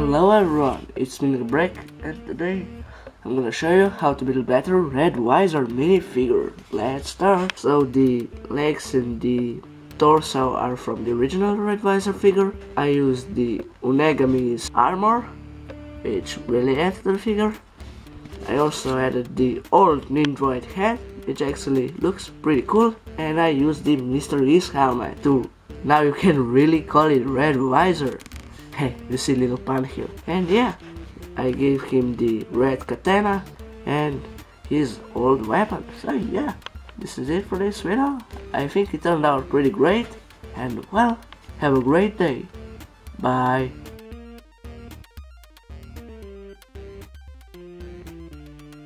Hello everyone, it's me Brick and today I'm gonna show you how to build a better Red Visor minifigure. Let's start. So the legs and the torso are from the original Red Visor figure. I used the Unagami's armor, which really adds to the figure. I also added the old Nindroid head, which actually looks pretty cool. And I used the Mr. E's helmet too. Now you can really call it Red Visor. Hey, you see little pun here. And yeah, I gave him the red katana and his old weapon. So yeah, this is it for this video. I think it turned out pretty great. And well, have a great day. Bye.